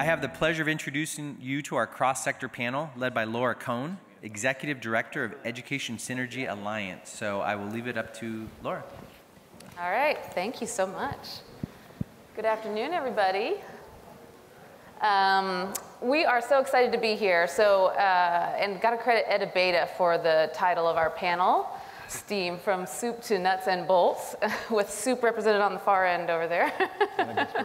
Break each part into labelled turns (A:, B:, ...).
A: I have the pleasure of introducing you to our cross-sector panel led by Laura Kohn, Executive Director of Education Synergy Alliance. So I will leave it up to Laura.
B: All right, thank you so much. Good afternoon, everybody. Um, we are so excited to be here. So, uh, and got to credit Ed Abeyta for the title of our panel, STEAM from soup to nuts and bolts, with soup represented on the far end over there.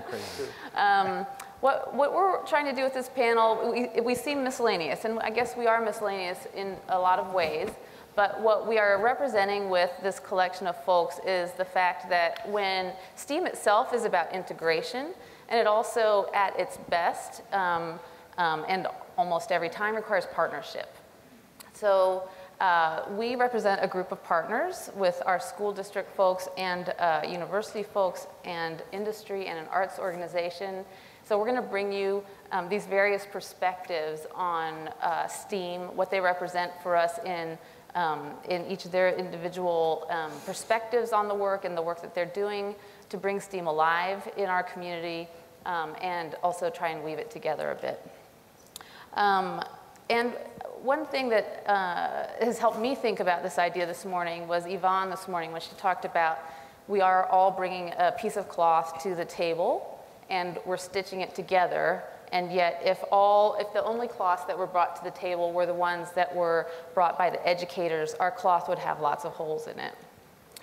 B: um, what, what, we're trying to do with this panel, we, we seem miscellaneous, and I guess we are miscellaneous in a lot of ways, but what we are representing with this collection of folks is the fact that when STEAM itself is about integration, and it also, at its best, um, um, and almost every time, requires partnership. So uh, we represent a group of partners with our school district folks and uh, university folks and industry and an arts organization so we're going to bring you um, these various perspectives on uh, STEAM, what they represent for us in, um, in each of their individual um, perspectives on the work and the work that they're doing to bring STEAM alive in our community um, and also try and weave it together a bit. Um, and one thing that uh, has helped me think about this idea this morning was Yvonne this morning when she talked about we are all bringing a piece of cloth to the table and we're stitching it together. And yet, if all, if the only cloths that were brought to the table were the ones that were brought by the educators, our cloth would have lots of holes in it.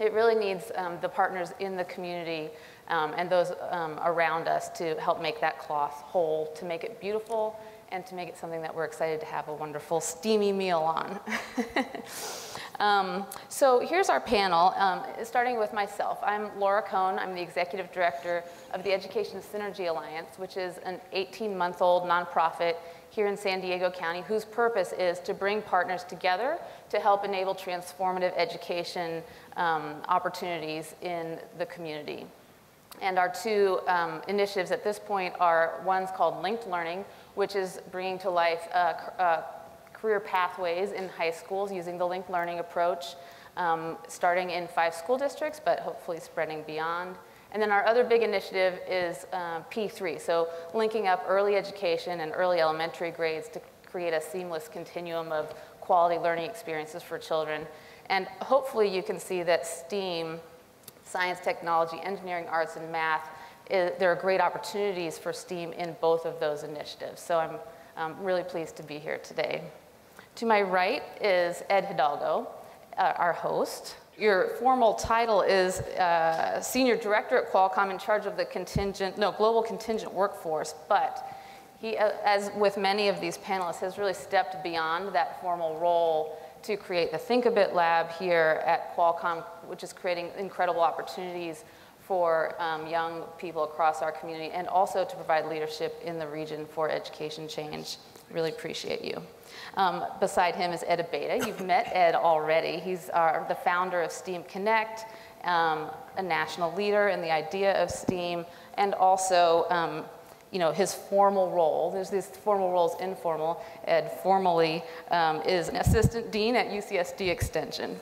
B: It really needs um, the partners in the community um, and those um, around us to help make that cloth whole, to make it beautiful, and to make it something that we're excited to have a wonderful steamy meal on. Um, so here's our panel, um, starting with myself. I'm Laura Kohn. I'm the Executive Director of the Education Synergy Alliance, which is an 18-month-old nonprofit here in San Diego County whose purpose is to bring partners together to help enable transformative education um, opportunities in the community. And our two um, initiatives at this point are one's called Linked Learning, which is bringing to life uh, uh, career pathways in high schools using the linked learning approach, um, starting in five school districts, but hopefully spreading beyond. And then our other big initiative is uh, P3, so linking up early education and early elementary grades to create a seamless continuum of quality learning experiences for children. And hopefully you can see that STEAM, science, technology, engineering, arts, and math, is, there are great opportunities for STEAM in both of those initiatives. So I'm um, really pleased to be here today. To my right is Ed Hidalgo, uh, our host. Your formal title is uh, Senior Director at Qualcomm in charge of the contingent, no, global contingent workforce, but he, uh, as with many of these panelists, has really stepped beyond that formal role to create the Thinkabit Lab here at Qualcomm, which is creating incredible opportunities for um, young people across our community and also to provide leadership in the region for education change. Really appreciate you. Um, beside him is Ed Abeyta. You've met Ed already. He's our, the founder of STEAM Connect, um, a national leader in the idea of STEAM, and also um, you know, his formal role. There's these formal roles, informal. Ed formally um, is an assistant dean at UCSD Extension.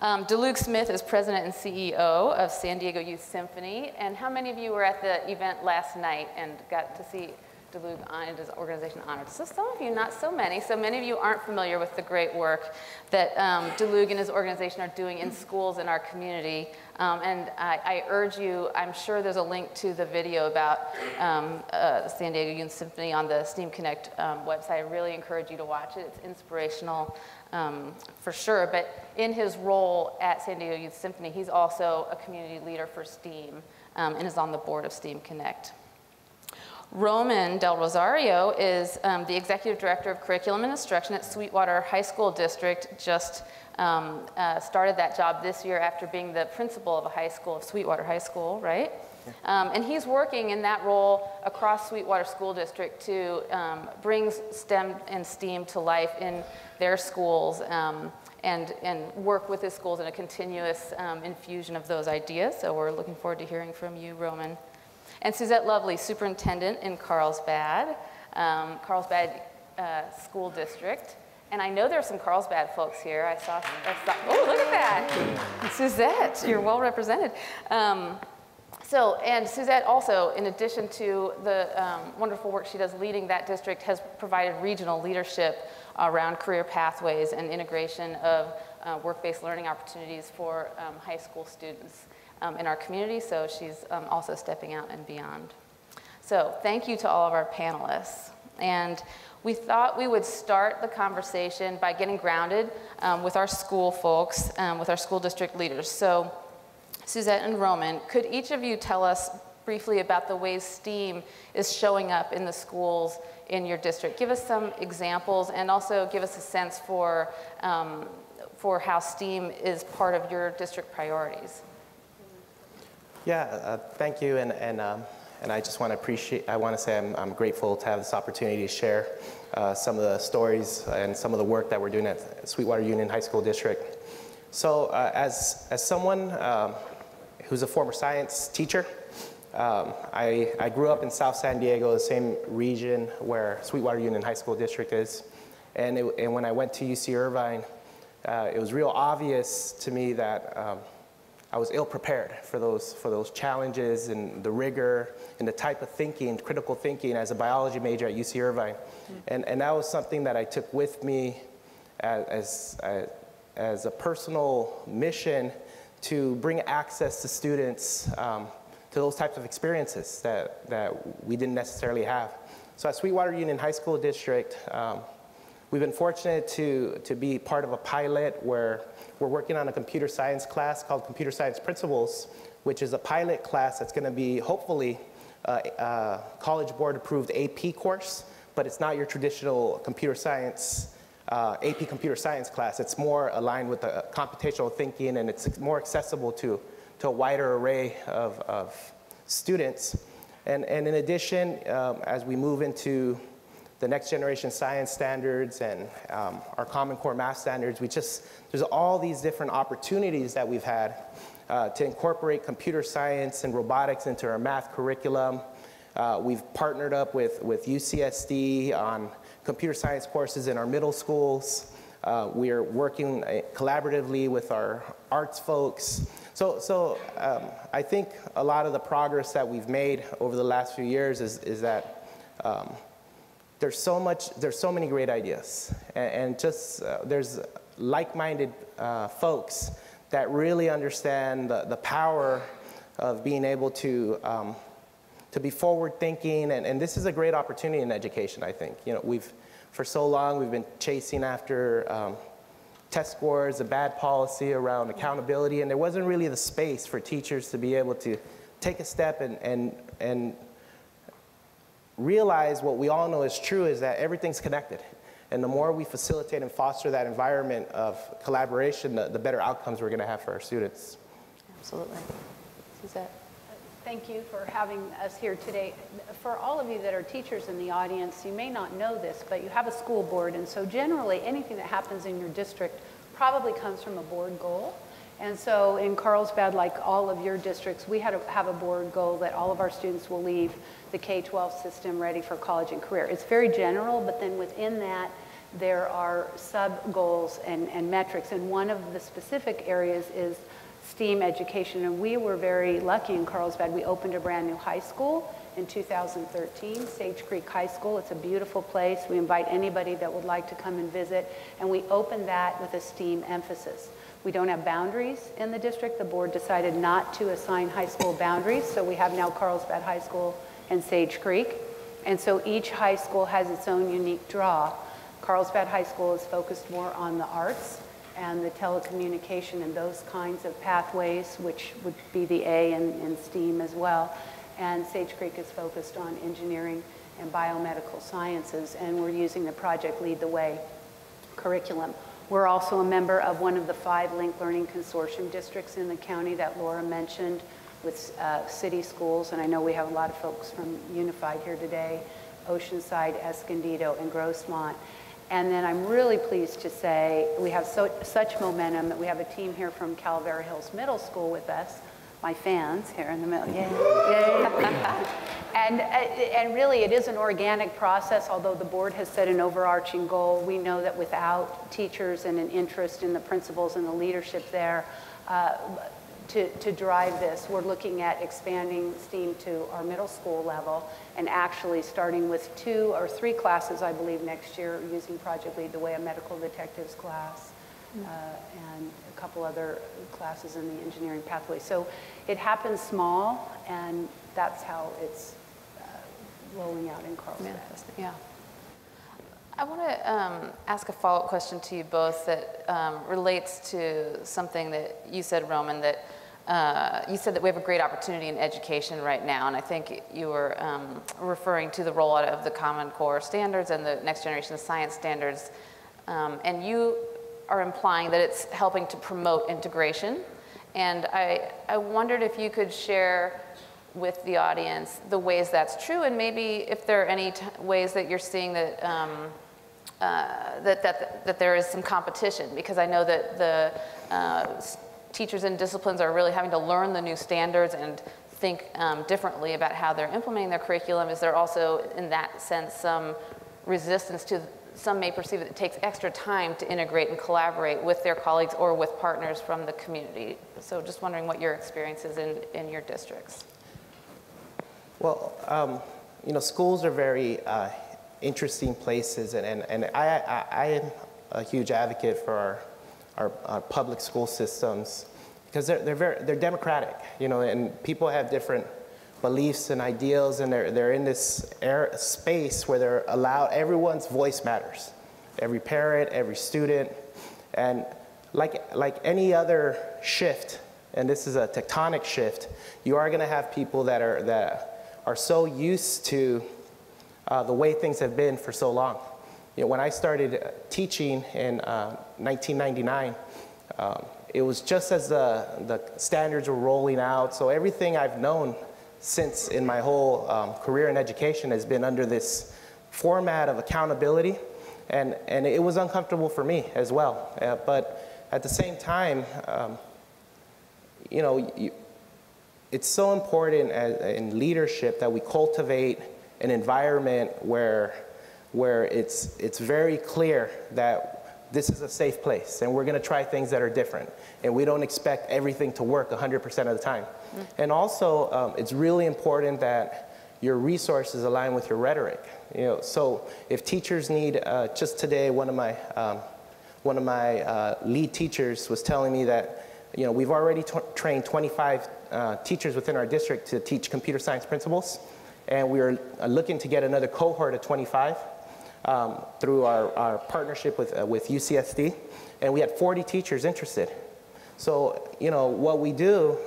B: Um, Dalouge Smith is president and CEO of San Diego Youth Symphony. And how many of you were at the event last night and got to see His organization honored. So some of you, not so many, so many of you aren't familiar with the great work that um, Dalouge and his organization are doing in schools in our community. Um, and I, I, urge you, I'm sure there's a link to the video about um, uh, San Diego Youth Symphony on the STEAM Connect um, website. I really encourage you to watch it. It's inspirational um, for sure. But in his role at San Diego Youth Symphony, he's also a community leader for STEAM um, and is on the board of STEAM Connect. Roman Del Rosario is um, the Executive Director of Curriculum and Instruction at Sweetwater High School District, just um, uh, started that job this year after being the principal of a high school, of Sweetwater High School, right? Um, and he's working in that role across Sweetwater School District to um, bring STEM and STEAM to life in their schools um, and, and work with his schools in a continuous um, infusion of those ideas. So we're looking forward to hearing from you, Roman. And Suzette Lovely, superintendent in Carlsbad, um, Carlsbad uh, School District. And I know there are some Carlsbad folks here. I saw, I saw oh, look at that. Suzette, you're well represented. Um, so, and Suzette also, in addition to the um, wonderful work she does leading that district, has provided regional leadership around career pathways and integration of uh, work-based learning opportunities for um, high school students in our community. So she's um, also stepping out and beyond. So thank you to all of our panelists. And we thought we would start the conversation by getting grounded um, with our school folks, um, with our school district leaders. So, Suzette and Roman, could each of you tell us briefly about the ways STEAM is showing up in the schools in your district? Give us some examples and also give us a sense for, um, for how STEAM is part of your district priorities.
C: Yeah, uh, thank you. And, and um, and I just want to appreciate, I want to say I'm, I'm grateful to have this opportunity to share uh, some of the stories and some of the work that we're doing at Sweetwater Union High School District. So uh, as, as someone um, who's a former science teacher, um, I, I grew up in South San Diego, the same region where Sweetwater Union High School District is. And, it, and when I went to UC Irvine, uh, it was real obvious to me that um, I was ill prepared for those, for those challenges and the rigor and the type of thinking, critical thinking as a biology major at UC Irvine. Mm-hmm. And, and that was something that I took with me as, as, as a personal mission to bring access to students um, to those types of experiences that, that we didn't necessarily have. So at Sweetwater Union High School District, um, we've been fortunate to, to be part of a pilot where we're working on a computer science class called Computer Science Principles, which is a pilot class that's going to be hopefully uh, a College Board approved AP course, but it's not your traditional computer science, uh, AP computer science class. It's more aligned with the computational thinking and it's more accessible to, to a wider array of, of students. And, and in addition, um, as we move into the next generation science standards and um, our Common Core math standards. We just, there's all these different opportunities that we've had uh, to incorporate computer science and robotics into our math curriculum. Uh, we've partnered up with, with UCSD on computer science courses in our middle schools. Uh, we are working uh, collaboratively with our arts folks. So, so um, I think a lot of the progress that we've made over the last few years is, is that um, there's so much, there's so many great ideas. And, and just, uh, there's like-minded uh, folks that really understand the, the power of being able to, um, to be forward thinking. And, and this is a great opportunity in education, I think. You know, we've, for so long, we've been chasing after um, test scores, a bad policy around accountability, and there wasn't really the space for teachers to be able to take a step and, and, and realize what we all know is true is that everything's connected. And the more we facilitate and foster that environment of collaboration, the, the better outcomes we're going to have for our students.
B: Absolutely. Suzette.
D: Thank you for having us here today. For all of you that are teachers in the audience, you may not know this, but you have a school board, and so generally anything that happens in your district probably comes from a board goal. And so in Carlsbad, like all of your districts, we had a, have a board goal that all of our students will leave the K-12 system ready for college and career. It's very general, but then within that, there are sub-goals and, and metrics. And one of the specific areas is STEAM education. And we were very lucky in Carlsbad. We opened a brand new high school in 2013, Sage Creek High School. It's a beautiful place. We invite anybody that would like to come and visit. And we opened that with a STEAM emphasis. We don't have boundaries in the district. The board decided not to assign high school boundaries, so we have now Carlsbad High School and Sage Creek. And so each high school has its own unique draw. Carlsbad High School is focused more on the arts and the telecommunication and those kinds of pathways, which would be the A in, in STEAM as well. And Sage Creek is focused on engineering and biomedical sciences, and we're using the Project Lead the Way curriculum. We're also a member of one of the five linked learning consortium districts in the county that Laura mentioned, with uh, city schools, and I know we have a lot of folks from Unified here today, Oceanside, Escondido, and Grossmont. And then I'm really pleased to say we have so, such momentum that we have a team here from Calavera Hills Middle School with us, my fans here in the middle. Yay. Yay. and, uh, and really, it is an organic process, although the board has set an overarching goal. We know that without teachers and an interest in the principals and the leadership there, uh, to, to drive this. We're looking at expanding STEAM to our middle school level and actually starting with two or three classes, I believe, next year using Project Lead the Way, a medical detectives class, and a couple other classes in the engineering pathway. So it happens small, and that's how it's uh, rolling out in Carlsbad.
B: Yeah. I want to um, ask a follow-up question to you both that um, relates to something that you said, Roman, that uh, you said that we have a great opportunity in education right now, and I think you were um, referring to the rollout of the Common Core standards and the next generation science standards. Um, and you are implying that it's helping to promote integration. And I, I wondered if you could share with the audience the ways that's true, and maybe if there are any ways that you're seeing that, um, uh, that, that, that there is some competition, because I know that the uh, teachers and disciplines are really having to learn the new standards and think um, differently about how they're implementing their curriculum? Is there also, in that sense, some resistance to, some may perceive that it takes extra time to integrate and collaborate with their colleagues or with partners from the community? So just wondering what your experience is in, in your districts.
C: Well, um, you know, schools are very uh, interesting places, and, and, and I, I, I am a huge advocate for our our, our public school systems because they're, they're, very, they're democratic, you know, and people have different beliefs and ideals, and they're, they're in this air, space where they're allowed, everyone's voice matters. Every parent, every student, and like, like any other shift, and this is a tectonic shift, you are going to have people that are, that are so used to uh, the way things have been for so long. You know, when I started uh, teaching in uh, 1999, um, it was just as the, the standards were rolling out. So everything I've known since in my whole um, career in education has been under this format of accountability. And, and it was uncomfortable for me as well. Uh, but at the same time, um, you know, you, it's so important as, in leadership that we cultivate an environment where where it's, it's very clear that this is a safe place and we're going to try things that are different and we don't expect everything to work 100% of the time. And also, um, it's really important that your resources align with your rhetoric. You know, so if teachers need, uh, just today, one of my, um, one of my uh, lead teachers was telling me that you know, we've already trained 25 uh, teachers within our district to teach computer science principles, and we are uh, looking to get another cohort of 25 um, through our, our partnership with, uh, with UCSD, and we had 40 teachers interested. So, you know, what we do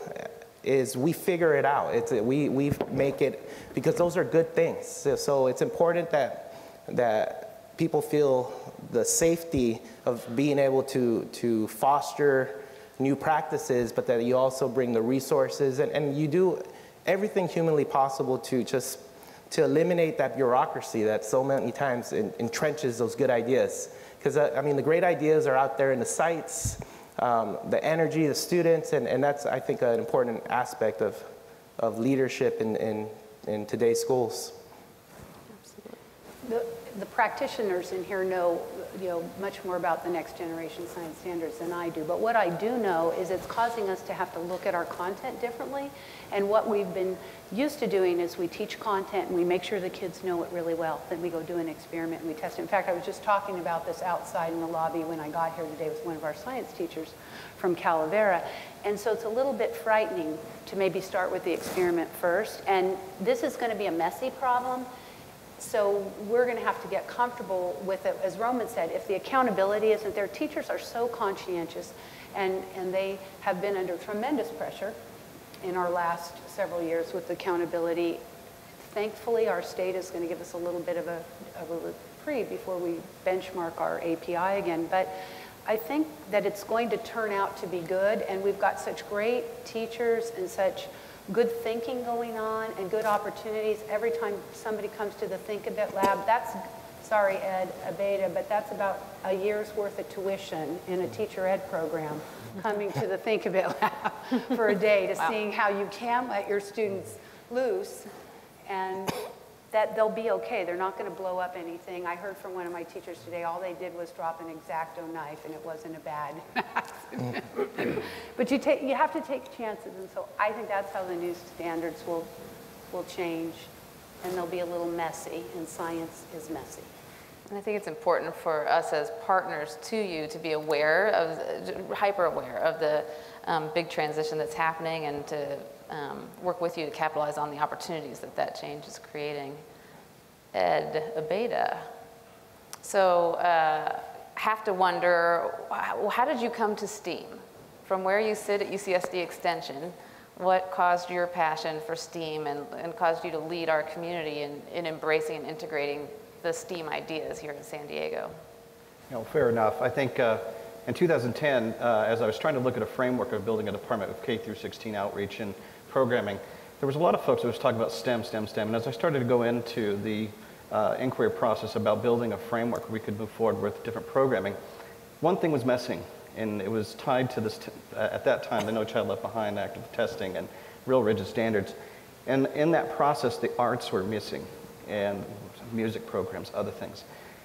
C: is we figure it out. It's, we, we make it, because those are good things. So, so it's important that, that people feel the safety of being able to, to foster new practices, but that you also bring the resources and, and you do everything humanly possible to just to eliminate that bureaucracy that so many times entrenches those good ideas. Because, uh, I mean, the great ideas are out there in the sites, um, the energy, the students, and, and that's, I think, an important aspect of, of leadership in, in, in today's schools.
D: The, the practitioners in here know you know, much more about the next generation science standards than I do. But what I do know is it's causing us to have to look at our content differently. And what we've been used to doing is we teach content and we make sure the kids know it really well. Then we go do an experiment and we test it. In fact, I was just talking about this outside in the lobby when I got here today with one of our science teachers from Calavera. And so it's a little bit frightening to maybe start with the experiment first. And this is going to be a messy problem so we're going to have to get comfortable with it. As Roman said, if the accountability isn't there, teachers are so conscientious and, and they have been under tremendous pressure in our last several years with accountability. Thankfully, our state is going to give us a little bit of a, of a reprieve before we benchmark our API again. But I think that it's going to turn out to be good, and we've got such great teachers and such good thinking going on and good opportunities every time somebody comes to the Thinkabit Lab. That's, sorry Ed, Abeyta, but that's about a year's worth of tuition in a teacher ed program coming to the Thinkabit Lab for a day to
B: Wow.
D: seeing how you can let your students loose and that they'll be okay. They're not going to blow up anything. I heard from one of my teachers today, all they did was drop an X-Acto knife and it wasn't a bad accident. but you, take, you have to take chances and so I think that's how the new standards will, will change and they'll be a little messy and science is messy.
B: And I think it's important for us as partners to you to be aware of, hyper aware of the um, big transition that's happening and to um, work with you to capitalize on the opportunities that that change is creating. Ed Abeyta. So, uh, have to wonder how, did you come to STEAM? From where you sit at UCSD Extension, what caused your passion for STEAM and, and caused you to lead our community in, in embracing and integrating the STEAM ideas here in San Diego?
E: You know, fair enough. I think uh, in 2010, uh, as I was trying to look at a framework of building a department of K through 16 outreach and programming, there was a lot of folks that was talking about STEM, STEM, STEM. And as I started to go into the uh, inquiry process about building a framework we could move forward with different programming, one thing was missing, and it was tied to this, uh, at that time, the No Child Left Behind Act of testing and real rigid standards. And in that process, the arts were missing, and music programs, other things.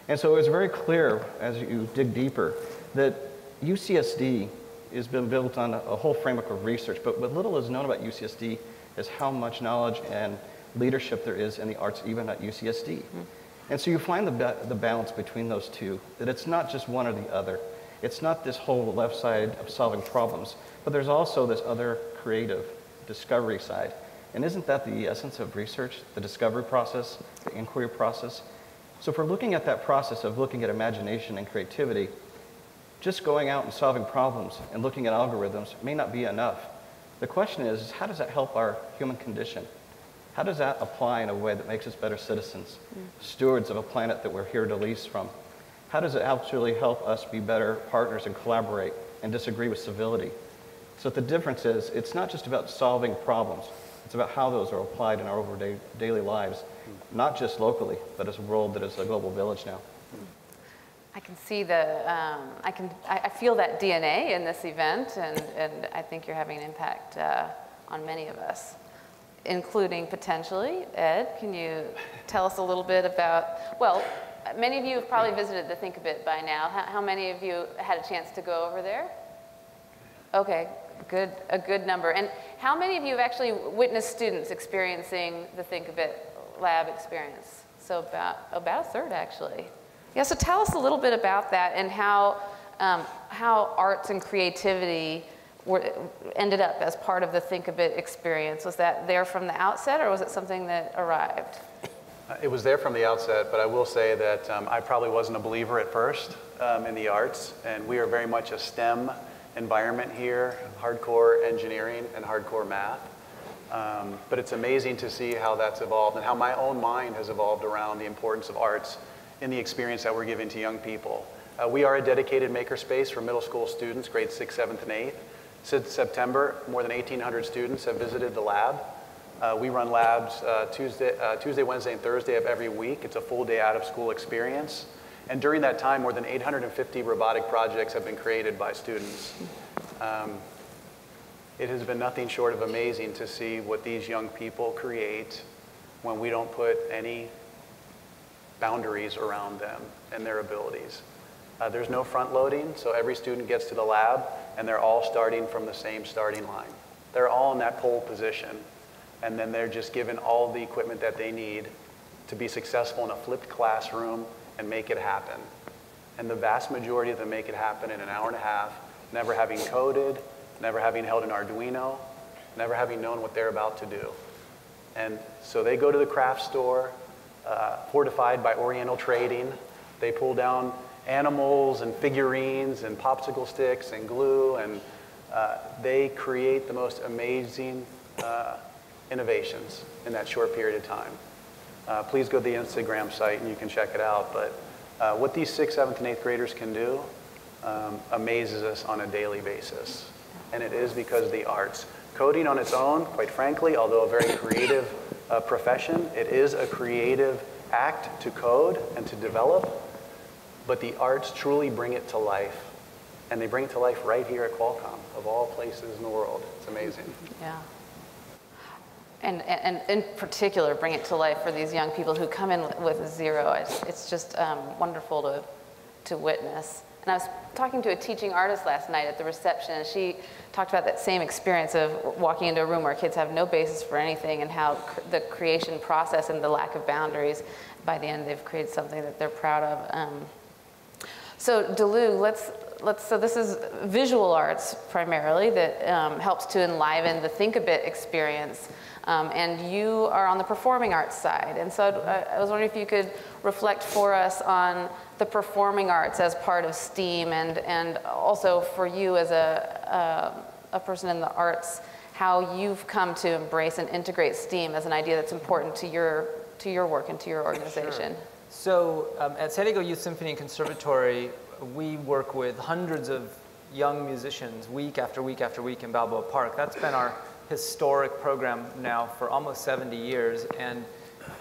E: And so it was very clear as you dig deeper that UCSD has been built on a, a whole framework of research, but what little is known about UCSD is how much knowledge and leadership there is in the arts, even at UCSD. Mm-hmm. And so you find the, ba- the balance between those two, that it's not just one or the other. It's not this whole left side of solving problems, but there's also this other creative discovery side. And isn't that the essence of research, the discovery process, the inquiry process? So if we're looking at that process of looking at imagination and creativity, just going out and solving problems and looking at algorithms may not be enough. The question is, is how does that help our human condition? How does that apply in a way that makes us better citizens, mm. stewards of a planet that we're here to lease from? How does it actually help us be better partners and collaborate and disagree with civility? So the difference is, it's not just about solving problems. It's about how those are applied in our everyday daily lives, mm. not just locally, but as a world that is a global village now.
B: I can see the, um, I can, I, I feel that DNA in this event, and, and I think you're having an impact uh, on many of us, including potentially, Ed, can you tell us a little bit about, well, many of you have probably visited the Thinkabit by now. How, how many of you had a chance to go over there? Okay, good, a good number. And how many of you have actually witnessed students experiencing the Thinkabit lab experience? So about, about a third, actually. Yeah, so tell us a little bit about that and how, um, how arts and creativity were, ended up as part of the Thinkabit experience. Was that there from the outset or was it something that arrived?
F: Uh, It was there from the outset, but I will say that um, I probably wasn't a believer at first um, in the arts, and we are very much a STEM environment here, hardcore engineering and hardcore math. Um, but it's amazing to see how that's evolved and how my own mind has evolved around the importance of arts in the experience that we're giving to young people. Uh, we are a dedicated makerspace for middle school students, grades 6th, 7th, and 8th. Since September, more than 1,800 students have visited the lab. Uh, we run labs uh, Tuesday, uh, Tuesday, Wednesday, and Thursday of every week. It's a full day out of school experience. And during that time, more than 850 robotic projects have been created by students. Um, it has been nothing short of amazing to see what these young people create when we don't put any boundaries around them and their abilities. Uh, there's no front loading, so every student gets to the lab and they're all starting from the same starting line. They're all in that pole position, and then they're just given all the equipment that they need to be successful in a flipped classroom and make it happen. And the vast majority of them make it happen in an hour and a half, never having coded, never having held an Arduino, never having known what they're about to do. And so they go to the craft store, uh, fortified by Oriental trading. They pull down animals and figurines and popsicle sticks and glue, and uh, they create the most amazing uh, innovations in that short period of time. Uh, please go to the Instagram site and you can check it out. But uh, what these sixth, seventh, and eighth graders can do um, amazes us on a daily basis. And it is because of the arts. Coding on its own, quite frankly, although a very creative uh, profession, it is a creative act to code and to develop, but the arts truly bring it to life. And they bring it to life right here at Qualcomm, of all places in the world. It's amazing.
B: Yeah. And, and, in particular, bring it to life for these young people who come in with zero. It's, it's just um, wonderful to, to witness. And I was talking to a teaching artist last night at the reception, and she talked about that same experience of walking into a room where kids have no basis for anything and how cr the creation process and the lack of boundaries, by the end, they've created something that they're proud of. Um, so, Delu, let's, let's, so this is visual arts primarily that um, helps to enliven the Thinkabit experience. Um, and you are on the performing arts side. And so I, I was wondering if you could reflect for us on the performing arts as part of STEAM and, and also for you as a, a, a person in the arts, how you've come to embrace and integrate STEAM as an idea that's important to your, to your work and to your organization. Sure.
G: So um, at San Diego Youth Symphony and Conservatory, we work with hundreds of young musicians week after week after week in Balboa Park. That's been our historic program now for almost 70 years. And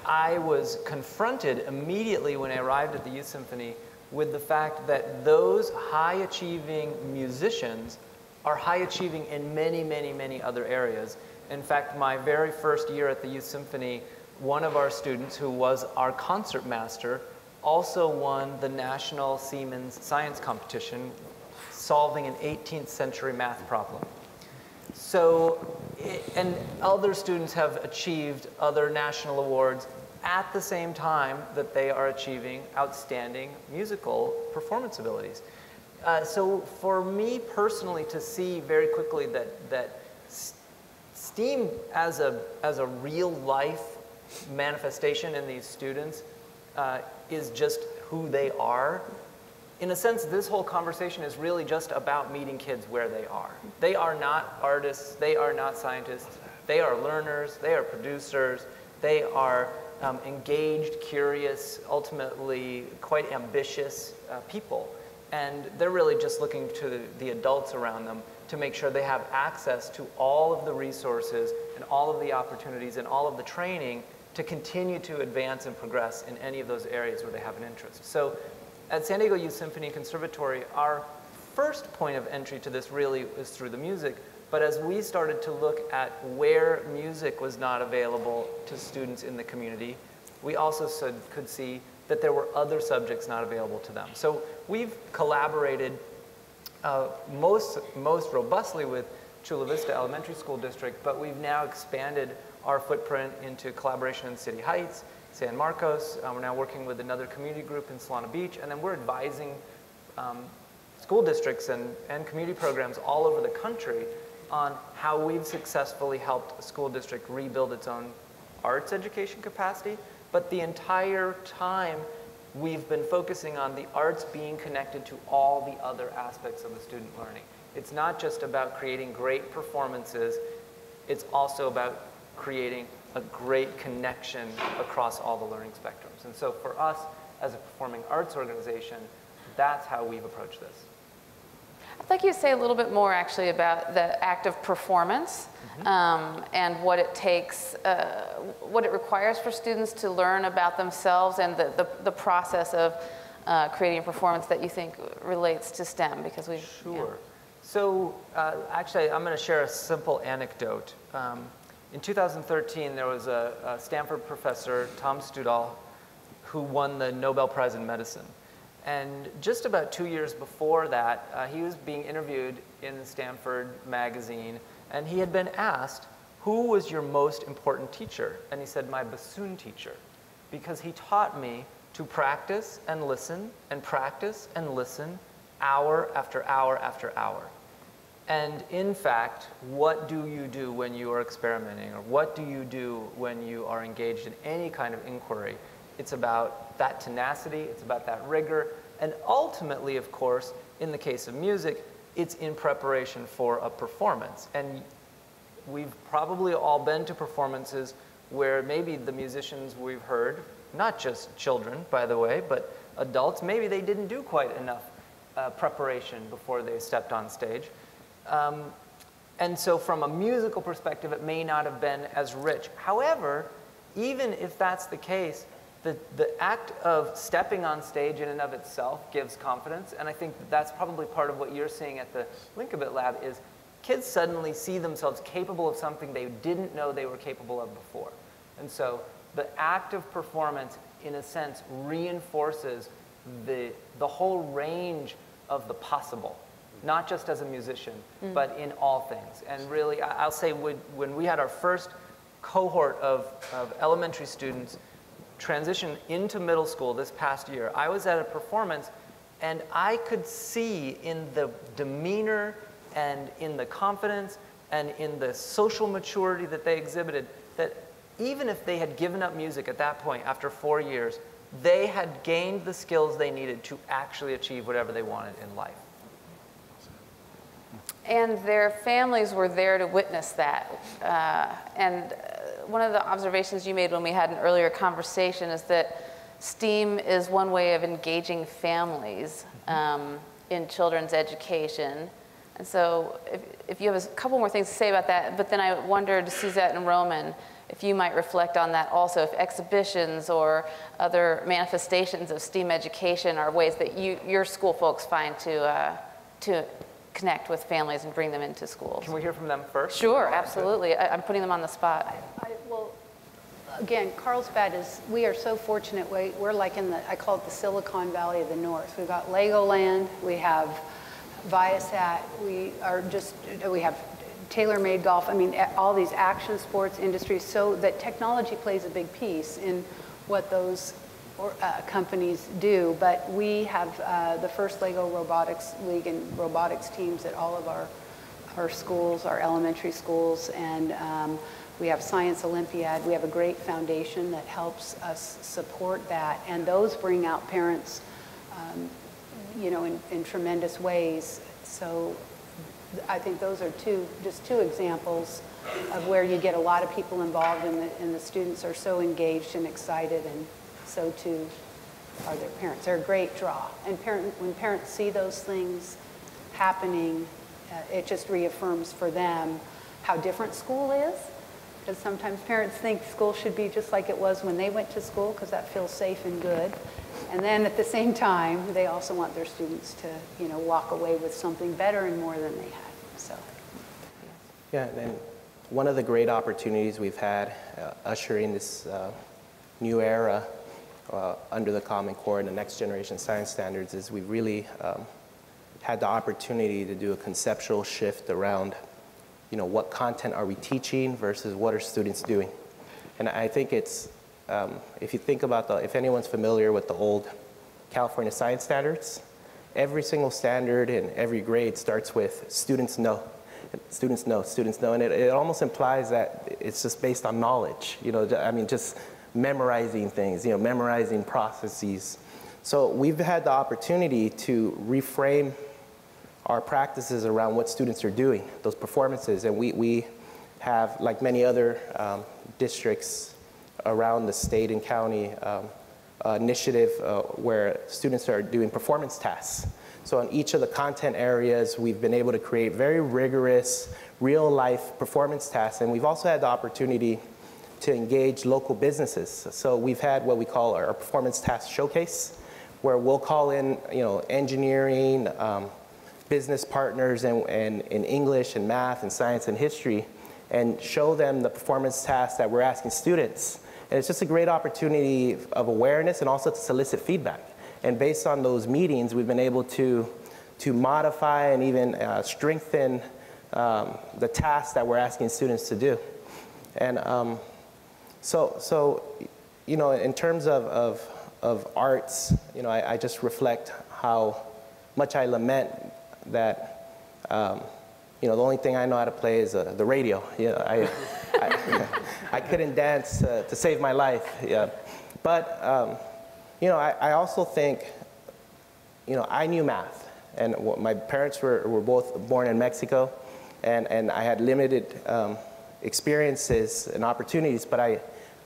G: I was confronted immediately when I arrived at the Youth Symphony with the fact that those high achieving musicians are high achieving in many, many, many other areas. In fact, my very first year at the Youth Symphony, one of our students who was our concertmaster also won the National Siemens Science Competition solving an 18th century math problem. So, and other students have achieved other national awards at the same time that they are achieving outstanding musical performance abilities. Uh, so for me personally to see very quickly that, that STEAM as a, as a real life manifestation in these students uh, is just who they are in a sense, this whole conversation is really just about meeting kids where they are. They are not artists, they are not scientists, they are learners, they are producers, they are um, engaged, curious, ultimately quite ambitious uh, people. And they're really just looking to the, the adults around them to make sure they have access to all of the resources and all of the opportunities and all of the training to continue to advance and progress in any of those areas where they have an interest. So at San Diego Youth Symphony Conservatory, our first point of entry to this really was through the music. But as we started to look at where music was not available to students in the community, we also could see that there were other subjects not available to them. So we've collaborated uh, most, most robustly with Chula Vista Elementary School District, but we've now expanded our footprint into collaboration in City Heights, San Marcos. Uh, we're now working with another community group in Solana Beach, and then we're advising um, school districts and, and community programs all over the country on how we've successfully helped a school district rebuild its own arts education capacity. But the entire time, we've been focusing on the arts being connected to all the other aspects of the student learning. It's not just about creating great performances, it's also about creating a great connection across all the learning spectrums. And so for us, as a performing arts organization, that's how we've approached this.
B: I'd like you to say a little bit more actually about the act of performance mm-hmm. um, and what it takes, uh, what it requires for students to learn about themselves and the, the, the process of uh, creating a performance that you think relates to STEM because we
G: Sure. Yeah. So uh, actually, I'm going to share a simple anecdote. Um, in 2013, there was a, a Stanford professor, Tom Stoddard, who won the Nobel Prize in Medicine. And just about two years before that, uh, he was being interviewed in Stanford magazine, and he had been asked, Who was your most important teacher? And he said, My bassoon teacher, because he taught me to practice and listen and practice and listen hour after hour after hour. And in fact, what do you do when you are experimenting, or what do you do when you are engaged in any kind of inquiry? It's about that tenacity, it's about that rigor, and ultimately, of course, in the case of music, it's in preparation for a performance. And we've probably all been to performances where maybe the musicians we've heard, not just children, by the way, but adults, maybe they didn't do quite enough uh, preparation before they stepped on stage. Um, And so, from a musical perspective, it may not have been as rich. However, even if that's the case, the, the act of stepping on stage in and of itself gives confidence. And I think that that's probably part of what you're seeing at the Linkabit Lab is kids suddenly see themselves capable of something they didn't know they were capable of before. And so the act of performance, in a sense, reinforces the, the whole range of the possible, not just as a musician, mm. but in all things. And really, I'll say when, when we had our first cohort of, of elementary students transition into middle school this past year, I was at a performance and I could see in the demeanor and in the confidence and in the social maturity that they exhibited that even if they had given up music at that point after four years, they had gained the skills they needed to actually achieve whatever they wanted in life.
B: And their families were there to witness that. Uh, and one of the observations you made when we had an earlier conversation is that STEAM is one way of engaging families um, in children's education. And so if, if you have a couple more things to say about that, but then I wondered, Suzette and Roman, if you might reflect on that also, if exhibitions or other manifestations of STEAM education are ways that you, your school folks find to, uh, to connect with families and bring them into schools.
G: Can we hear from them first?
B: Sure, absolutely. I, am putting them on the spot.
D: I, I, well, again, Carlsbad is, we are so fortunate. We, we're like in the, I call it the Silicon Valley of the North. We've got Legoland, we have Viasat, we are just, we have TaylorMade golf, I mean, all these action sports industries, so that technology plays a big piece in what those or, uh, companies do. But we have uh, the first Lego Robotics League and robotics teams at all of our, our schools, our elementary schools, and um, we have Science Olympiad. We have a great foundation that helps us support that, and those bring out parents, um, you know, in, in tremendous ways. So I think those are two, just two examples of where you get a lot of people involved and the, and the students are so engaged and excited and so too are their parents. They're a great draw. And parent, when parents see those things happening, uh, it just reaffirms for them how different school is. Because sometimes parents think school should be just like it was when they went to school because that feels safe and good. And then at the same time, they also want their students to, you know, walk away with something better and more than they had. So.
C: Yeah, and one of the great opportunities we've had uh, ushering this uh, new era uh, under the Common Core and the next generation science standards is we've really um, had the opportunity to do a conceptual shift around, you know, what content are we teaching versus what are students doing. And I think it's, um, if you think about the, if anyone's familiar with the old California science standards, every single standard in every grade starts with students know. Students know, students know, and it, it almost implies that it's just based on knowledge. You know, I mean, just memorizing things, you know, memorizing processes. So we've had the opportunity to reframe our practices around what students are doing, those performances, and we, we have, like many other um, districts around the state and county, um, uh, initiative uh, where students are doing performance tasks. So in each of the content areas, we've been able to create very rigorous, real life performance tasks, and we've also had the opportunity to engage local businesses. So we've had what we call our performance task showcase, where we'll call in you know, engineering, um, business partners and, in English and math and science and history and show them the performance tasks that we're asking students. And it's just a great opportunity of awareness and also to solicit feedback. And based on those meetings, we've been able to, to modify and even uh, strengthen um, the tasks that we're asking students to do. And um, so, so, you know, in terms of, of, of arts, you know, I, I just reflect how much I lament that, um, you know, the only thing I know how to play is uh, the radio. You know, I, I, I, couldn't dance uh, to save my life. Yeah. But, um, you know, I, I also think, you know, I knew math. And my parents were, were both born in Mexico, and, and I had limited um, experiences and opportunities, but I,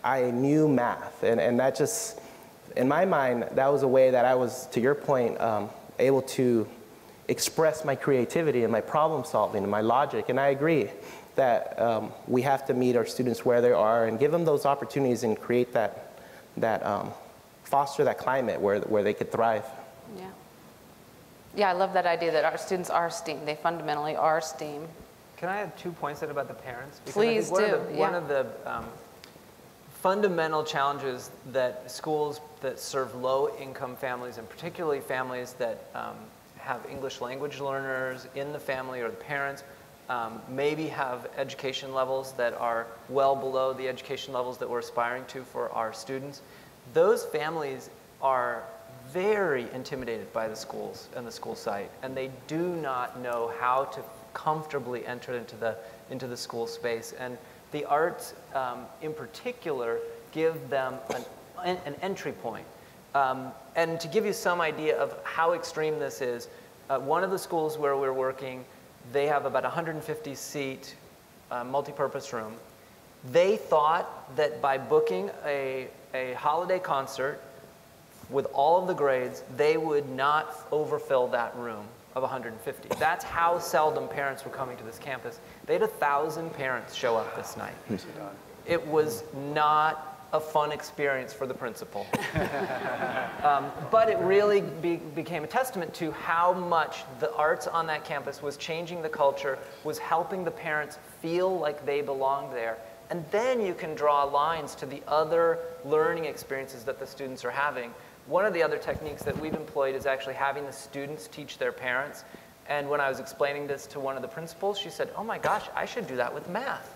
C: I knew math, and, and that just, in my mind, that was a way that I was, to your point, um, able to express my creativity and my problem solving and my logic. And I agree that um, we have to meet our students where they are and give them those opportunities and create that, that um, foster that climate where, where they could thrive.
B: Yeah. Yeah, I love that idea that our students are STEAM. They fundamentally are STEAM.
G: Can I add two points in about the parents? Because
B: Please
G: I think one
B: do,
G: Of the,
B: yeah.
G: One of the um, fundamental challenges that schools that serve low-income families, and particularly families that um, have English language learners in the family or the parents, um, maybe have education levels that are well below the education levels that we're aspiring to for our students. Those families are very intimidated by the schools and the school site, and they do not know how to comfortably enter into the, into the school space. And the arts, um, in particular, give them an, an entry point. Um, and to give you some idea of how extreme this is, uh, one of the schools where we're working, they have about 150 seat uh, multi-purpose room. They thought that by booking a, a holiday concert with all of the grades, they would not overfill that room of 150. That's how seldom parents were coming to this campus. They had a thousand parents show up this night. It was not a fun experience for the principal. um, but it really be, became a testament to how much the arts on that campus was changing the culture, was helping the parents feel like they belonged there. And then you can draw lines to the other learning experiences that the students are having. One of the other techniques that we've employed is actually having the students teach their parents. And when I was explaining this to one of the principals, she said, oh my gosh, I should do that with math.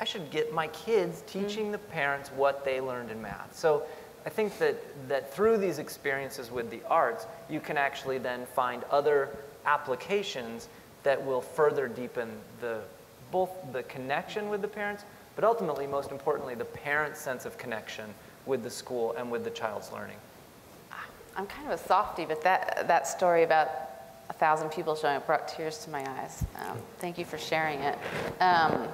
G: I should get my kids teaching the parents what they learned in math. So I think that, that through these experiences with the arts, you can actually then find other applications that will further deepen the, both the connection with the parents, but ultimately, most importantly, the parent's sense of connection with the school and with the child's learning.
B: Ah, I'm kind of a softie, but that, that story about a thousand people showing up brought tears to my eyes. Um, thank you for sharing it. Um,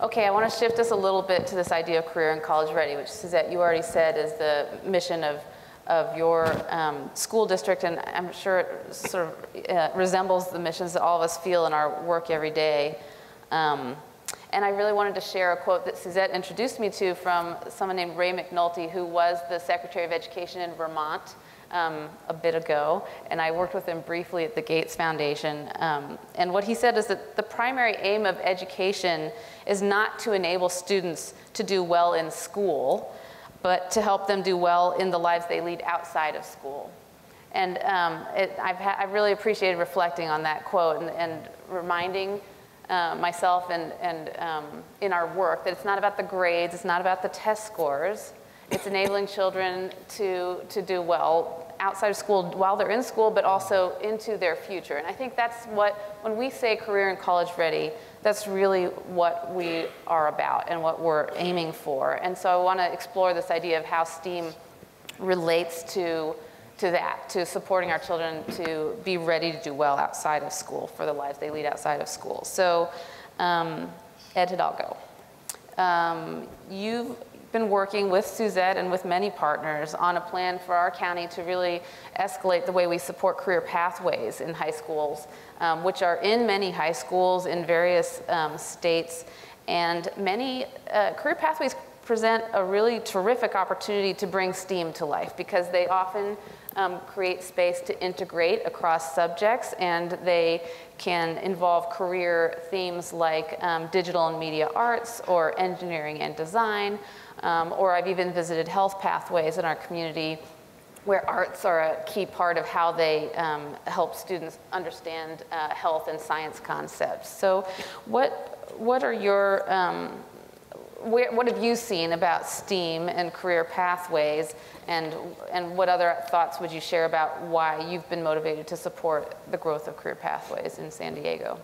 B: okay, I want to shift us a little bit to this idea of career and college ready, which Suzette, you already said is the mission of, of your um, school district, and I'm sure it sort of uh, resembles the missions that all of us feel in our work every day. Um, and I really wanted to share a quote that Suzette introduced me to from someone named Ray McNulty, who was the Secretary of Education in Vermont um, a bit ago, and I worked with him briefly at the Gates Foundation. Um, and what he said is that the primary aim of education is not to enable students to do well in school, but to help them do well in the lives they lead outside of school. And um, it, I've, I've really appreciated reflecting on that quote and, and reminding uh, myself and, and um, in our work that it's not about the grades, it's not about the test scores. It's enabling children to, to do well outside of school while they're in school, but also into their future. And I think that's what, when we say career and college ready, that's really what we are about and what we're aiming for. And so I want to explore this idea of how STEAM relates to, to that, to supporting our children to be ready to do well outside of school for the lives they lead outside of school. So, um, Ed Hidalgo, um, you've been working with Suzette and with many partners on a plan for our county to really escalate the way we support career pathways in high schools, um, which are in many high schools in various um, states. And many uh, career pathways present a really terrific opportunity to bring STEAM to life because they often um, create space to integrate across subjects and they can involve career themes like um, digital and media arts or engineering and design. Um, or I've even visited health pathways in our community where arts are a key part of how they um, help students understand uh, health and science concepts. So what, what are your, um, where, what have you seen about STEAM and career pathways and, and what other thoughts would you share about why you've been motivated to support the growth of career pathways in San Diego?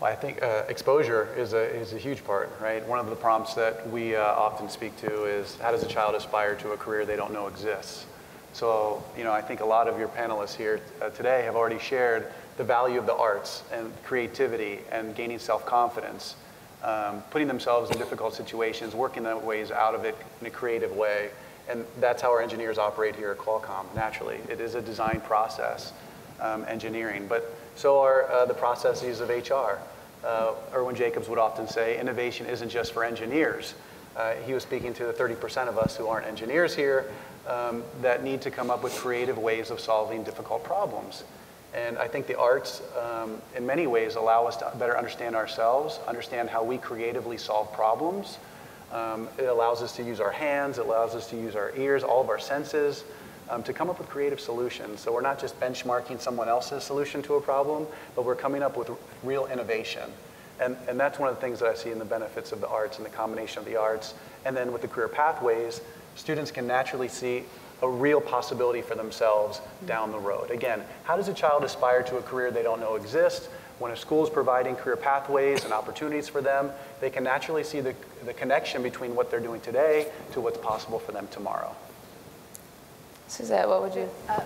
F: Well, I think uh, exposure is a, is a huge part, right? One of the prompts that we uh, often speak to is how does a child aspire to a career they don't know exists? So, you know, I think a lot of your panelists here uh, today have already shared the value of the arts and creativity and gaining self-confidence, um, putting themselves in difficult situations, working their ways out of it in a creative way. And that's how our engineers operate here at Qualcomm, naturally. It is a design process. Um, engineering, but so are uh, the processes of HR. Uh, Irwin Jacobs would often say, innovation isn't just for engineers. Uh, he was speaking to the 30% of us who aren't engineers here um, that need to come up with creative ways of solving difficult problems. And I think the arts, um, in many ways, allow us to better understand ourselves, understand how we creatively solve problems. Um, it allows us to use our hands, it allows us to use our ears, all of our senses, um, to come up with creative solutions. So we're not just benchmarking someone else's solution to a problem, but we're coming up with real innovation. And, and that's one of the things that I see in the benefits of the arts and the combination of the arts. And then with the career pathways, students can naturally see a real possibility for themselves down the road. Again, how does a child aspire to a career they don't know exists? When a school is providing career pathways and opportunities for them, they can naturally see the, the connection between what they're doing today to what's possible for them tomorrow.
B: Suzette, what would you?
D: Uh,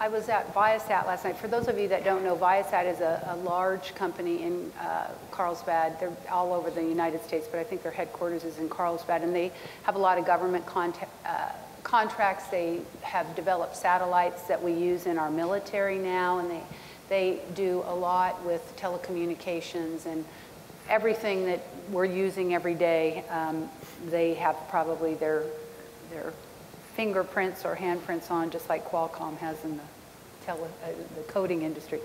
D: I was at Viasat last night. For those of you that don't know, Viasat is a, a large company in uh, Carlsbad. They're all over the United States, but I think their headquarters is in Carlsbad, and they have a lot of government contact, uh, contracts. They have developed satellites that we use in our military now, and they, they do a lot with telecommunications and everything that we're using every day. Um, they have probably their, their fingerprints or handprints on, just like Qualcomm has in the, tele, uh, the coding industry.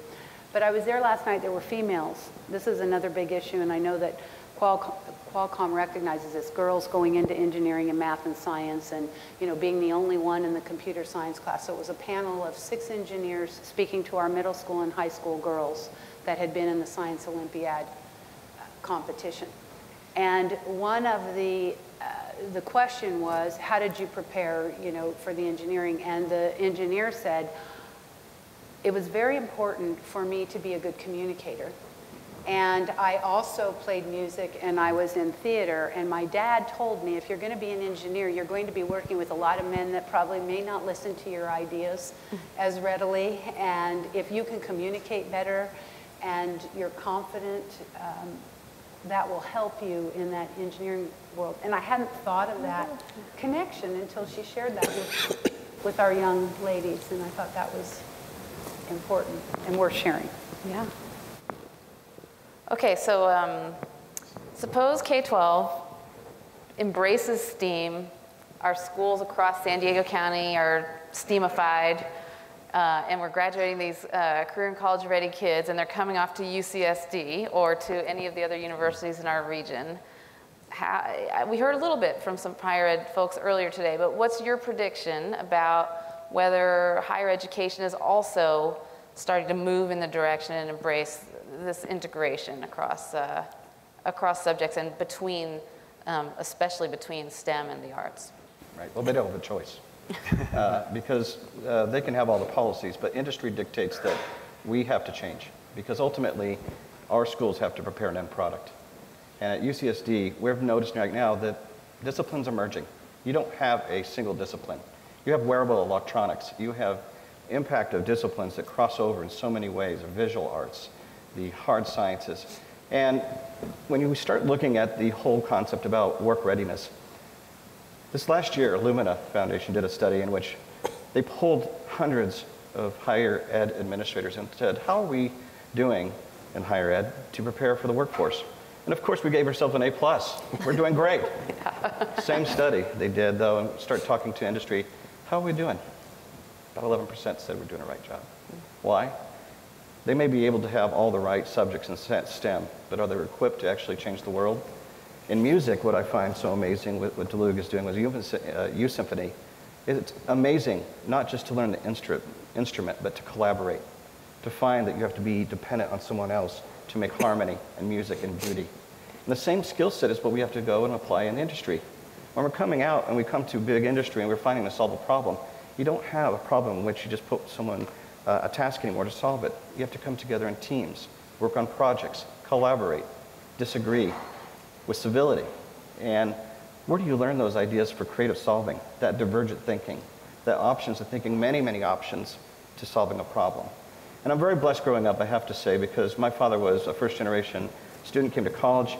D: But I was there last night, there were females. This is another big issue, and I know that Qualcomm, Qualcomm recognizes this, girls going into engineering and math and science and, you know, being the only one in the computer science class. So it was a panel of six engineers speaking to our middle school and high school girls that had been in the Science Olympiad uh, competition. And one of the the question was, how did you prepare, you know, for the engineering? And the engineer said, it was very important for me to be a good communicator. And I also played music and I was in theater. And my dad told me, if you're going to be an engineer, you're going to be working with a lot of men that probably may not listen to your ideas as readily. And if you can communicate better and you're confident, um, that will help you in that engineering world. And I hadn't thought of that connection until she shared that with, with our young ladies. And I thought that was important and worth sharing.
B: Yeah. Okay, so um, suppose K-12 embraces STEAM. Our schools across San Diego County are STEAMified. Uh, and we're graduating these uh, career and college ready kids, and they're coming off to UCSD or to any of the other universities in our region. How, we heard a little bit from some higher ed folks earlier today, but what's your prediction about whether higher education is also starting to move in the direction and embrace this integration across, uh, across subjects and between, um, especially between STEM and the arts?
E: Right, well, they don't have a choice. uh, because uh, they can have all the policies, but industry dictates that we have to change because ultimately our schools have to prepare an end product. And at UCSD, we've noticed right now that disciplines are merging. You don't have a single discipline. You have wearable electronics. You have impact of disciplines that cross over in so many ways, the visual arts, the hard sciences. And when you start looking at the whole concept about work readiness, this last year, Illumina Foundation did a study in which they pulled hundreds of higher ed administrators and said, how are we doing in higher ed to prepare for the workforce? And of course, we gave ourselves an A+. plus. We're doing great. Same study they did, though, and start talking to industry. How are we doing? About 11% said we're doing a right job. Hmm. Why? They may be able to have all the right subjects in STEM, but are they equipped to actually change the world? In music, what I find so amazing with what Dalouge is doing with U uh, Symphony, it's amazing not just to learn the instru instrument, but to collaborate, to find that you have to be dependent on someone else to make harmony and music and beauty. And the same skill set is what we have to go and apply in industry. When we're coming out and we come to big industry and we're finding to solve a problem, you don't have a problem in which you just put someone uh, a task anymore to solve it. You have to come together in teams, work on projects, collaborate, disagree, with civility. And where do you learn those ideas for creative solving, that divergent thinking, that options of thinking many, many options to solving a problem? And I'm very blessed growing up, I have to say, because my father was a first generation student, came to college,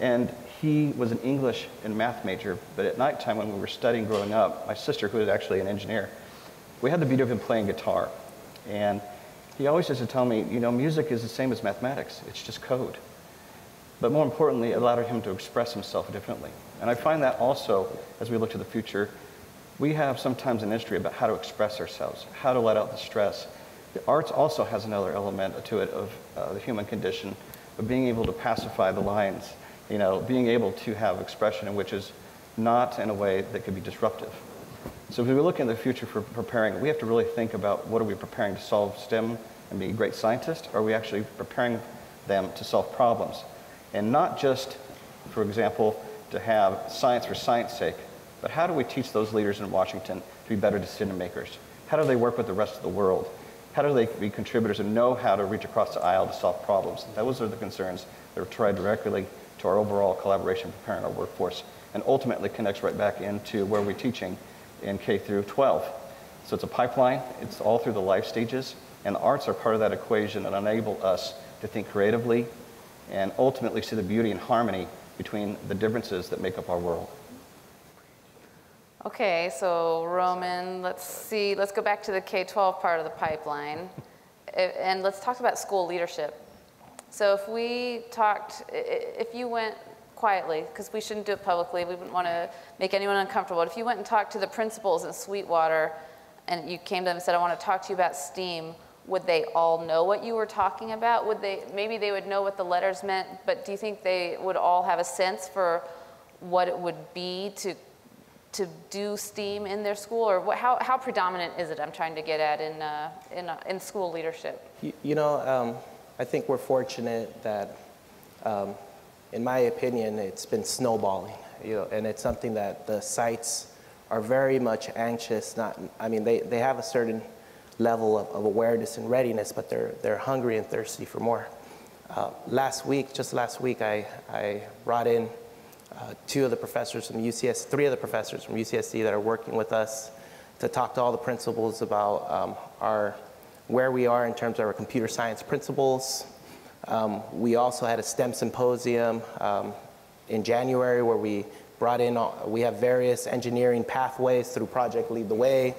E: and he was an English and math major, but at nighttime when we were studying growing up, my sister, who was actually an engineer, we had the beauty of him playing guitar. And he always used to tell me, you know, music is the same as mathematics, it's just code. But more importantly, it allowed him to express himself differently. And I find that also, as we look to the future, we have sometimes an history about how to express ourselves, how to let out the stress. The arts also has another element to it of uh, the human condition, of being able to pacify the lines, you know, being able to have expression in which is not in a way that could be disruptive. So if we look in the future for preparing, we have to really think about what are we preparing to solve STEM and be a great scientists? Or are we actually preparing them to solve problems? And not just, for example, to have science for science sake, but how do we teach those leaders in Washington to be better decision makers? How do they work with the rest of the world? How do they be contributors and know how to reach across the aisle to solve problems? Those are the concerns that are tied directly to our overall collaboration preparing our workforce and ultimately connects right back into where we're teaching in K through 12. So it's a pipeline, it's all through the life stages, and the arts are part of that equation that enable us to think creatively and ultimately see the beauty and harmony between the differences that make up our world.
B: Okay, so Roman, let's see, let's go back to the K-12 part of the pipeline. and let's talk about school leadership. So if we talked, if you went quietly, because we shouldn't do it publicly, we wouldn't want to make anyone uncomfortable. But if you went and talked to the principals in Sweetwater and you came to them and said, I want to talk to you about STEAM, would they all know what you were talking about? Would they, maybe they would know what the letters meant, but do you think they would all have a sense for what it would be to, to do STEAM in their school? Or what, how, how predominant is it, I'm trying to get at, in, uh, in, uh, in school leadership?
C: You, you know, um, I think we're fortunate that, um, in my opinion, it's been snowballing, you know, and it's something that the sites are very much anxious, not, I mean, they, they have a certain level of, of awareness and readiness, but they're, they're hungry and thirsty for more. Uh, last week, just last week, I, I brought in uh, two of the professors from UCS, three of the professors from UCSC that are working with us to talk to all the principals about um, our, where we are in terms of our computer science principles. Um, we also had a STEM symposium um, in January where we brought in, all, we have various engineering pathways through Project Lead the Way.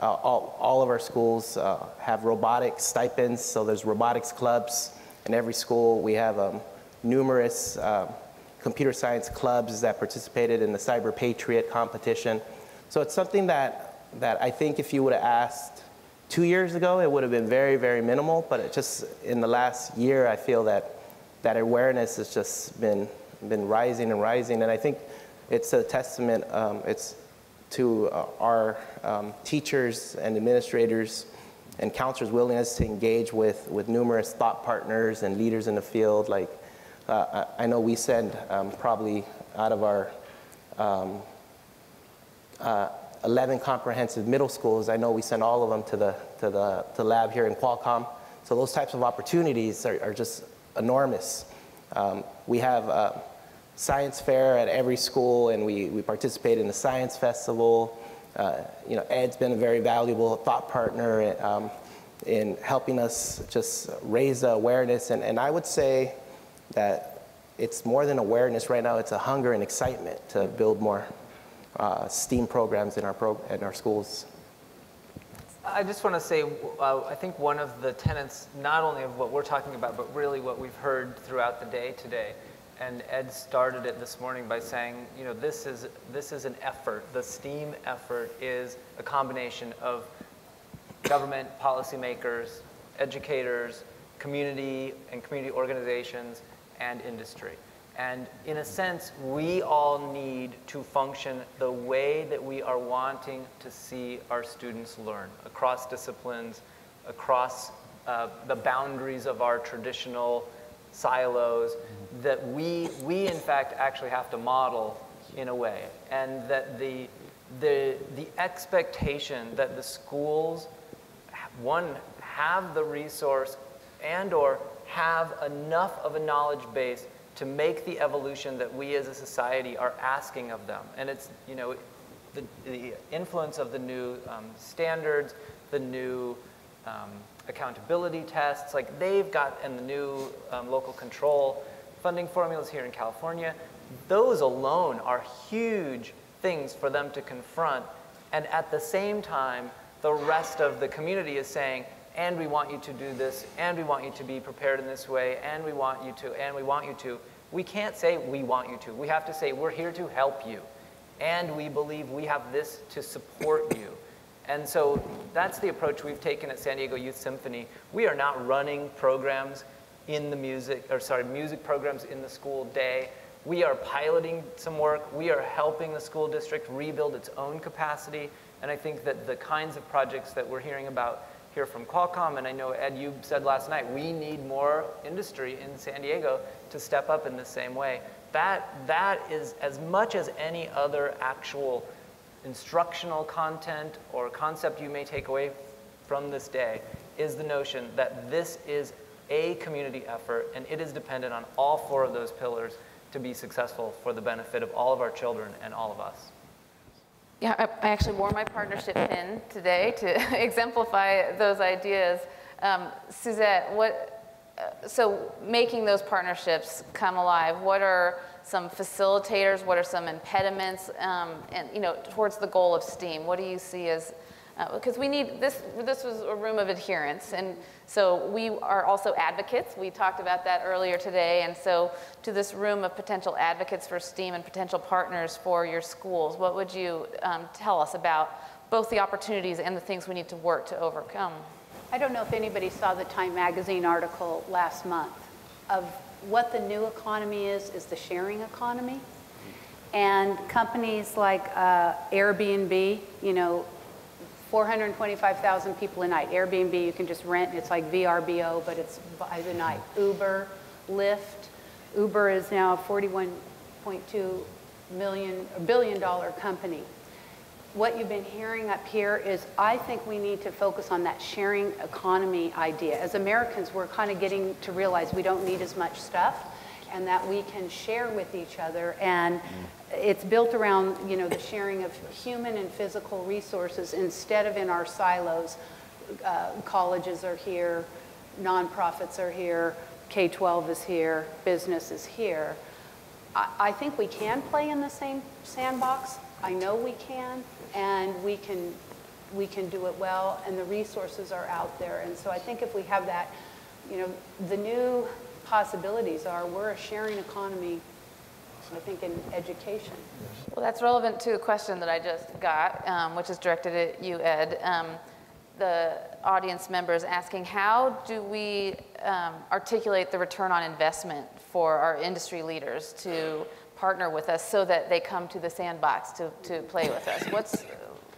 C: Uh, all, all, of our schools uh, have robotics stipends, so there's robotics clubs in every school. We have um, numerous uh, computer science clubs that participated in the Cyber Patriot competition. So it's something that, that I think if you would have asked two years ago, it would have been very, very minimal, but it just in the last year, I feel that that awareness has just been, been rising and rising, and I think it's a testament, um, it's to uh, our um, teachers and administrators and counselors' willingness to engage with, with numerous thought partners and leaders in the field. Like, uh, I know we send um, probably out of our um, uh, 11 comprehensive middle schools, I know we send all of them to the, to the to lab here in Qualcomm. So those types of opportunities are, are just enormous. Um, we have uh, science fair at every school, and we, we participate in the science festival. Uh, you know, Ed's been a very valuable thought partner um, in helping us just raise the awareness. And, and I would say that it's more than awareness right now, it's a hunger and excitement to build more uh, STEAM programs in our, pro in our schools.
G: I just want to say, uh, I think one of the tenets, not only of what we're talking about, but really what we've heard throughout the day today, and Ed started it this morning by saying, you know, this is, this is an effort. The STEAM effort is a combination of government, policymakers, educators, community and community organizations, and industry. And in a sense, we all need to function the way that we are wanting to see our students learn across disciplines, across uh, the boundaries of our traditional silos that we, we in fact actually have to model in a way. And that the, the, the expectation that the schools, one, have the resource and or have enough of a knowledge base to make the evolution that we as a society are asking of them. And it's, you know, the, the influence of the new um, standards, the new um, accountability tests, like they've got, and the new um, local control funding formulas here in California, those alone are huge things for them to confront. And at the same time, the rest of the community is saying, and we want you to do this, and we want you to be prepared in this way, and we want you to, and we want you to. We can't say we want you to. We have to say we're here to help you, and we believe we have this to support you. And so that's the approach we've taken at San Diego Youth Symphony. We are not running programs in the music, or sorry, music programs in the school day. We are piloting some work. We are helping the school district rebuild its own capacity. And I think that the kinds of projects that we're hearing about here from Qualcomm, and I know Ed, you said last night, we need more industry in San Diego to step up in the same way. That, that is as much as any other actual instructional content or concept you may take away from this day is the notion that this is a community effort and it is dependent on all four of those pillars to be successful for the benefit of all of our children and all of us.
B: Yeah, I, actually wore my partnership pin today to exemplify those ideas. Um, Suzette, what, uh, so making those partnerships come alive, what are some facilitators, what are some impediments, um, and you know, towards the goal of STEAM? What do you see as because uh, we need this this was a room of adherence and so we are also advocates. We talked about that earlier today and so to this room of potential advocates for steam and potential partners for your schools what would you um, tell us about both the opportunities and the things we need to work to overcome?
D: I don't know if anybody saw the time magazine article last month of what the new economy is is the sharing economy. And companies like uh, airbnb you know 425,000 people a night. Airbnb, you can just rent. It's like VRBO, but it's by the night. Uber, Lyft. Uber is now a 41.2 million, billion dollar company. What you've been hearing up here is I think we need to focus on that sharing economy idea. As Americans, we're kind of getting to realize we don't need as much stuff and that we can share with each other. And it's built around, you know, the sharing of human and physical resources instead of in our silos. Uh, colleges are here, nonprofits are here, K-12 is here, business is here. I, I think we can play in the same sandbox. I know we can, and we can we can do it well, and the resources are out there. And so I think if we have that, you know, the new possibilities are we're a sharing economy, I think, in education.
B: Well, that's relevant to a question that I just got, um, which is directed at you, Ed. Um, the audience members asking, how do we um, articulate the return on investment for our industry leaders to partner with us so that they come to the sandbox to, to play with us? What's,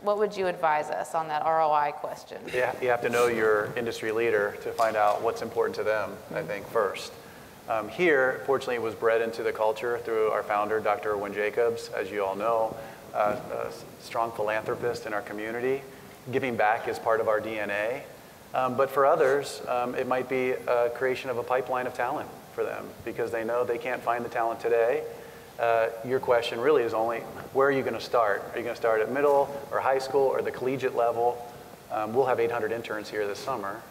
B: what would you advise us on that ROI question?
F: Yeah, you have to know your industry leader to find out what's important to them, I think, first. Um, here, fortunately, it was bred into the culture through our founder, Dr. Irwin Jacobs, as you all know, uh, a strong philanthropist in our community. Giving back is part of our DNA. Um, but for others, um, it might be a creation of a pipeline of talent for them because they know they can't find the talent today. Uh, your question really is only where are you going to start? Are you going to start at middle or high school or the collegiate level? Um, we'll have 800 interns here this summer.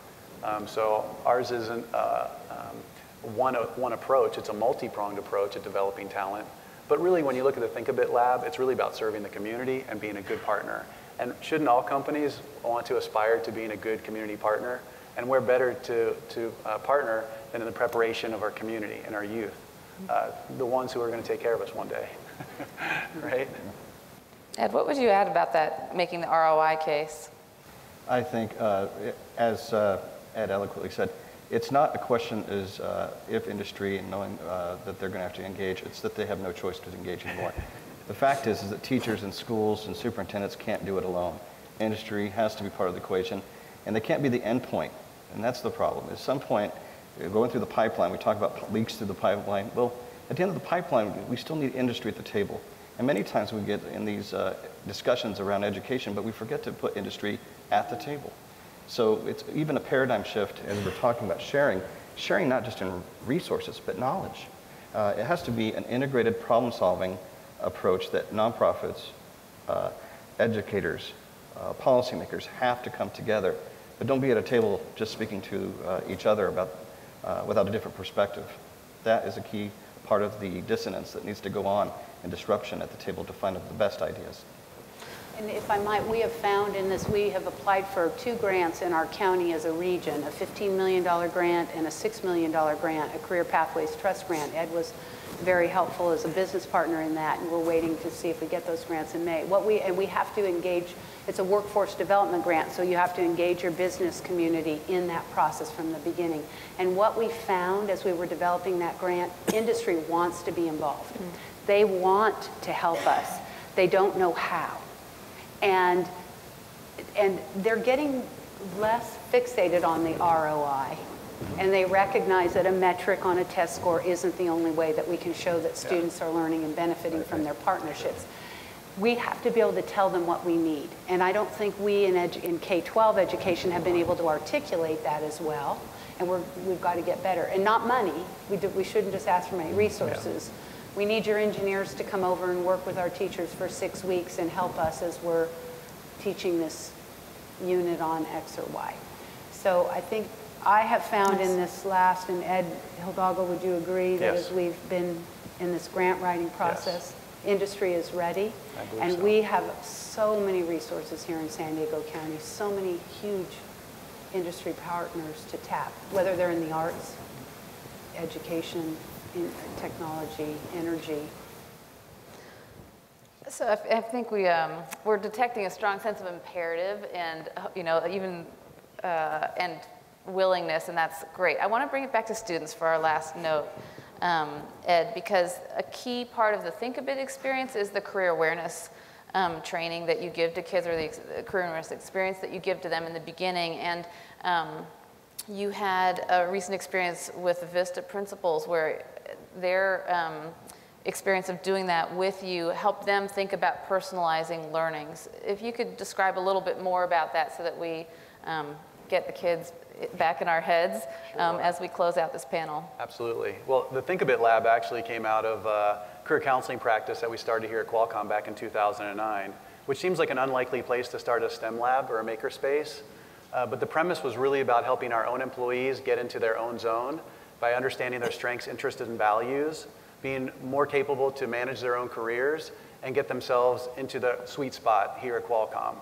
F: Um, so ours isn't uh, um, one, one approach, it's a multi-pronged approach at developing talent. But really, when you look at the Thinkabit Lab, it's really about serving the community and being a good partner. And shouldn't all companies want to aspire to being a good community partner? And we're better to, to uh, partner than in the preparation of our community and our youth uh, the ones who are going to take care of us one day, right?
B: Ed, what would you add about that, making the ROI case?
E: I think, uh, as uh, Ed eloquently said, it's not a question is uh, if industry and knowing uh, that they're going to have to engage, it's that they have no choice to engage anymore. the fact is, is that teachers and schools and superintendents can't do it alone. Industry has to be part of the equation, and they can't be the end. And that's the problem. At some point, going through the pipeline, we talk about leaks through the pipeline. Well, at the end of the pipeline, we still need industry at the table. And many times we get in these uh, discussions around education, but we forget to put industry at the table. So it's even a paradigm shift as we're talking about sharing, sharing not just in resources, but knowledge. Uh, it has to be an integrated problem solving approach that nonprofits, uh, educators, uh, policymakers have to come together. But don't be at a table just speaking to uh, each other about uh, without a different perspective. That is a key part of the dissonance that needs to go on and disruption at the table to find the best ideas.
D: And if I might, we have found in this, we have applied for two grants in our county as a region, a $15 million grant and a $6 million grant, a Career Pathways Trust grant. Ed was very helpful as a business partner in that, and we're waiting to see if we get those grants in May. What we, and we have to engage, it's a workforce development grant, so you have to engage your business community in that process from the beginning. And what we found as we were developing that grant, industry wants to be involved. Mm-hmm. They want to help us. They don't know how. And, and they're getting less fixated on the ROI. Mm-hmm. And they recognize that a metric on a test score isn't the only way that we can show that students are learning and benefiting from their partnerships. We have to be able to tell them what we need. And I don't think we in, edu- in K-12 education have been able to articulate that as well. And we're, we've got to get better. And not money. We, do, we shouldn't just ask for money. Resources. We need your engineers to come over and work with our teachers for six weeks and help us as we're teaching this unit on X or Y. So I think I have found in this last, and Ed Hidalgo, would you agree that
F: Yes.
D: as we've been in this grant writing process, industry is ready? And
F: so.
D: we have so many resources here in San Diego County, so many huge industry partners to tap, whether they're in the arts, education, in technology, energy.
B: So I, I think we, um, we're detecting a strong sense of imperative and, you know, even, uh, and willingness, and that's great. I want to bring it back to students for our last note, um, Ed, because a key part of the Thinkabit experience is the career awareness um, training that you give to kids or the career awareness experience that you give to them in the beginning. And um, you had a recent experience with Vista Principals where their um, experience of doing that with you helped them think about personalizing learnings. If you could describe a little bit more about that so that we um, get the kids back in our heads um, as we close out this panel.
F: Absolutely. Well, the Thinkabit Lab actually came out of uh, career counseling practice that we started here at Qualcomm back in 2009, which seems like an unlikely place to start a STEM lab or a makerspace. Uh, but the premise was really about helping our own employees get into their own zone by understanding their strengths, interests, and values, being more capable to manage their own careers, and get themselves into the sweet spot here at Qualcomm.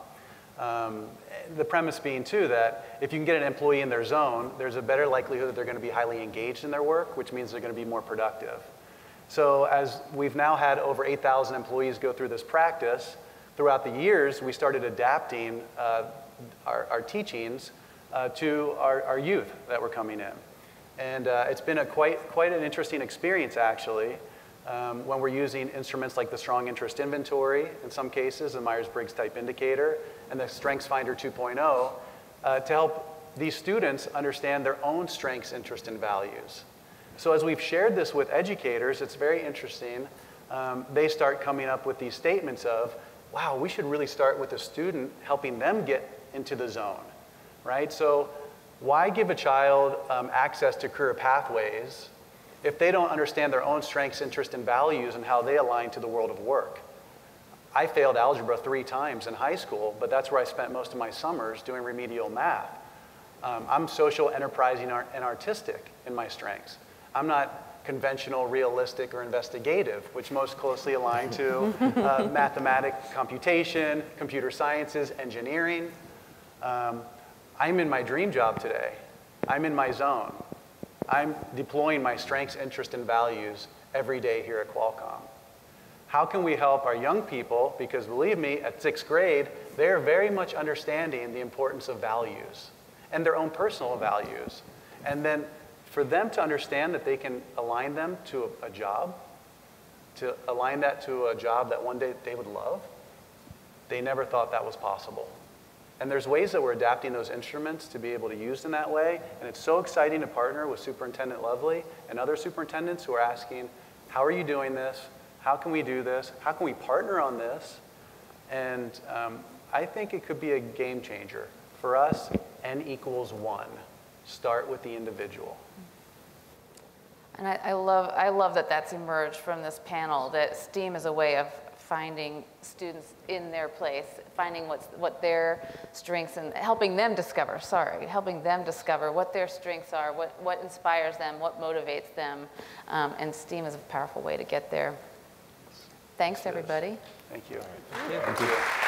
F: Um, the premise being, too, that if you can get an employee in their zone, there's a better likelihood that they're going to be highly engaged in their work, which means they're going to be more productive. So, as we've now had over 8,000 employees go through this practice, throughout the years, we started adapting uh, our, our teachings uh, to our, our youth that were coming in. And uh, it's been a quite, quite an interesting experience, actually, um, when we're using instruments like the Strong Interest Inventory, in some cases, the Myers-Briggs Type Indicator, and the StrengthsFinder 2.0, uh, to help these students understand their own strengths, interests, and values. So as we've shared this with educators, it's very interesting. Um, they start coming up with these statements of, wow, we should really start with the student, helping them get into the zone, right? So why give a child um, access to career pathways if they don't understand their own strengths, interests, and values and how they align to the world of work? I failed algebra three times in high school, but that's where I spent most of my summers doing remedial math. Um, I'm social, enterprising, art, and artistic in my strengths. I'm not conventional, realistic, or investigative, which most closely align to uh, mathematics, computation, computer sciences, engineering. Um, I'm in my dream job today. I'm in my zone. I'm deploying my strengths, interests, and values every day here at Qualcomm. How can we help our young people? Because believe me, at sixth grade, they're very much understanding the importance of values and their own personal values. And then for them to understand that they can align them to a, a job, to align that to a job that one day they would love, they never thought that was possible. And there's ways that we're adapting those instruments to be able to use in that way. And it's so exciting to partner with Superintendent Lovely and other superintendents who are asking, how are you doing this? How can we do this? How can we partner on this? And um, I think it could be a game changer. For us, N equals one. Start with the individual.
B: And I, I love, I love that that's emerged from this panel, that STEAM is a way of finding students in their place, finding what's, what their strengths and helping them discover, sorry, helping them discover what their strengths are, what, what inspires them, what motivates them. Um, and STEAM is a powerful way to get there. Thanks, everybody.
F: Thank you.
G: Thank you.
F: Thank you.